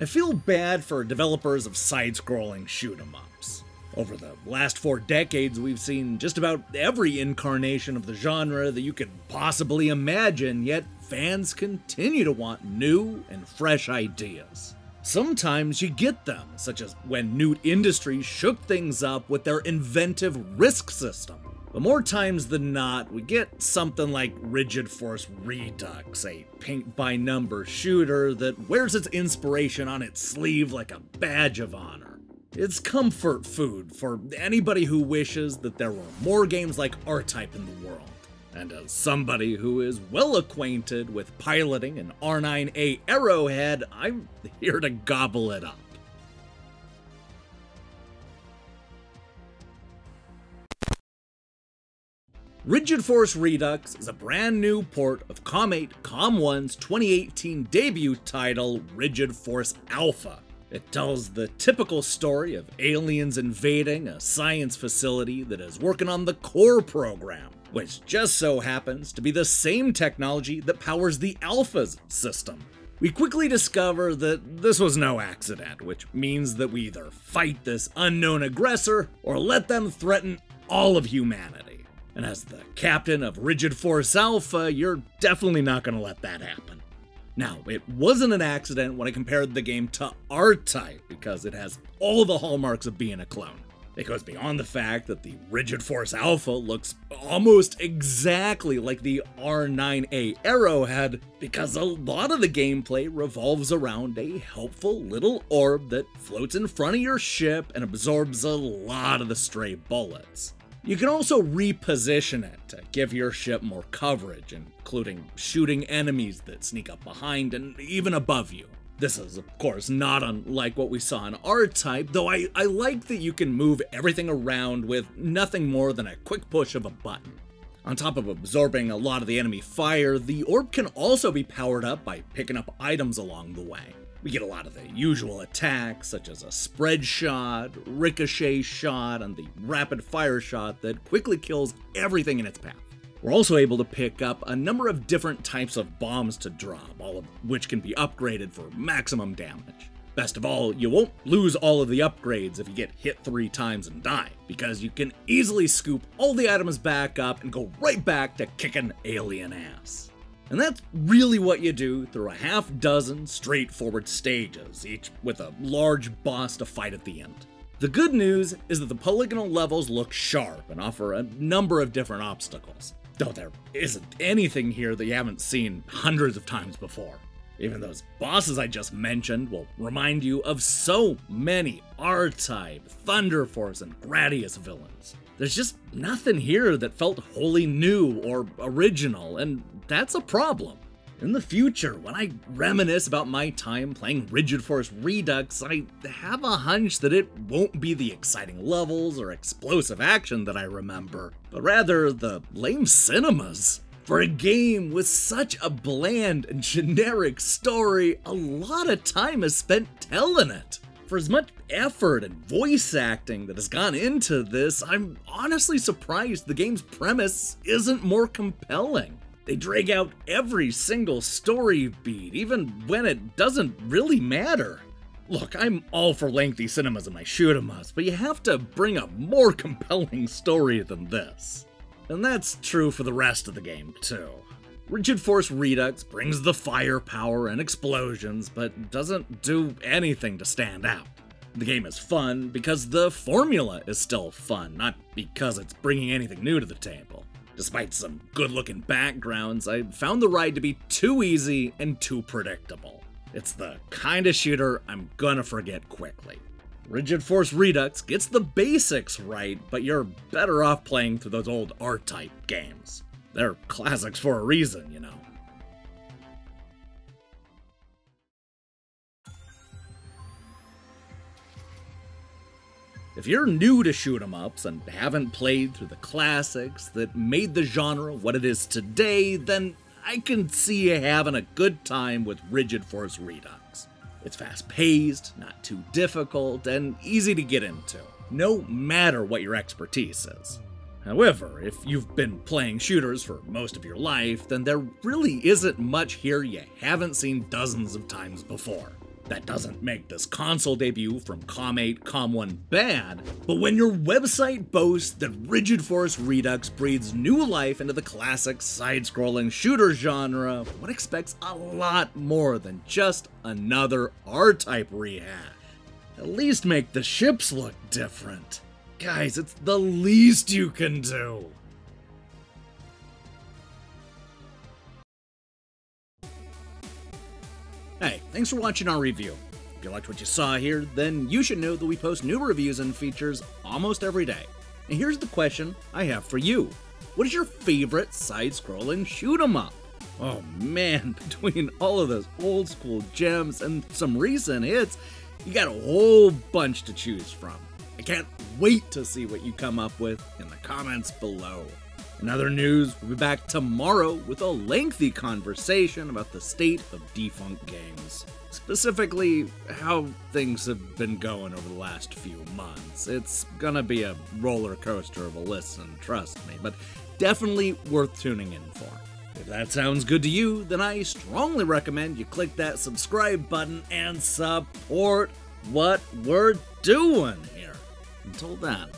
I feel bad for developers of side scrolling shoot 'em ups. Over the last four decades, we've seen just about every incarnation of the genre that you could possibly imagine, yet fans continue to want new and fresh ideas. Sometimes you get them, such as when Newt Industries shook things up with their inventive risk system. But more times than not, we get something like Rigid Force Redux, a paint by number shooter that wears its inspiration on its sleeve like a badge of honor. It's comfort food for anybody who wishes that there were more games like R-Type in the world. And as somebody who is well acquainted with piloting an R9A Arrowhead, I'm here to gobble it up. Rigid Force Redux is a brand new port of Com8 Com1's 2018 debut title, Rigid Force Alpha. It tells the typical story of aliens invading a science facility that is working on the core program, which just so happens to be the same technology that powers the Alpha's system. We quickly discover that this was no accident, which means that we either fight this unknown aggressor or let them threaten all of humanity. And as the captain of Rigid Force Alpha, you're definitely not going to let that happen. Now, it wasn't an accident when I compared the game to R-Type, because it has all the hallmarks of being a clone. It goes beyond the fact that the Rigid Force Alpha looks almost exactly like the R9A Arrowhead, because a lot of the gameplay revolves around a helpful little orb that floats in front of your ship and absorbs a lot of the stray bullets. You can also reposition it to give your ship more coverage, including shooting enemies that sneak up behind and even above you. This is, of course, not unlike what we saw in R-Type, though I, I like that you can move everything around with nothing more than a quick push of a button. On top of absorbing a lot of the enemy fire, the orb can also be powered up by picking up items along the way. We get a lot of the usual attacks, such as a spread shot, ricochet shot, and the rapid fire shot that quickly kills everything in its path. We're also able to pick up a number of different types of bombs to drop, all of which can be upgraded for maximum damage. Best of all, you won't lose all of the upgrades if you get hit three times and die, because you can easily scoop all the items back up and go right back to kicking alien ass. And that's really what you do through a half dozen straightforward stages, each with a large boss to fight at the end. The good news is that the polygonal levels look sharp and offer a number of different obstacles, though there isn't anything here that you haven't seen hundreds of times before. Even those bosses I just mentioned will remind you of so many R-Type, Thunder Force, and Gradius villains. There's just nothing here that felt wholly new or original, and that's a problem. In the future, when I reminisce about my time playing Rigid Force Redux, I have a hunch that it won't be the exciting levels or explosive action that I remember, but rather the lame cinemas. For a game with such a bland and generic story, a lot of time is spent telling it for as much effort and voice acting that has gone into this, I'm honestly surprised the game's premise isn't more compelling. They drag out every single story beat, even when it doesn't really matter. Look, I'm all for lengthy cinemas in my shoot 'em ups, but you have to bring a more compelling story than this. And that's true for the rest of the game, too. Rigid Force Redux brings the firepower and explosions, but doesn't do anything to stand out. The game is fun because the formula is still fun, not because it's bringing anything new to the table. Despite some good looking backgrounds, I found the ride to be too easy and too predictable. It's the kind of shooter I'm gonna forget quickly. Rigid Force Redux gets the basics right, but you're better off playing through those old R-Type games. They're classics for a reason, you know. If you're new to shoot 'em ups and haven't played through the classics that made the genre what it is today, then I can see you having a good time with Rigid Force Redux. It's fast paced, not too difficult, and easy to get into, no matter what your expertise is. However, if you've been playing shooters for most of your life, then there really isn't much here you haven't seen dozens of times before. That doesn't make this console debut from COM8 COM1 bad, but when your website boasts that Rigid Force Redux breathes new life into the classic side-scrolling shooter genre, one expects a lot more than just another R-Type rehash. At least make the ships look different. Guys, it's the least you can do. Hey, thanks for watching our review. If you liked what you saw here, then you should know that we post new reviews and features almost every day. And here's the question I have for you. What is your favorite side-scrolling shoot 'em up? Oh man, between all of those old school gems and some recent hits, you got a whole bunch to choose from. I can't wait to see what you come up with in the comments below. In other news, we'll be back tomorrow with a lengthy conversation about the state of defunct games. Specifically, how things have been going over the last few months. It's gonna be a roller coaster of a listen, trust me, but definitely worth tuning in for. If that sounds good to you, then I strongly recommend you click that subscribe button and support what we're doing. Until then,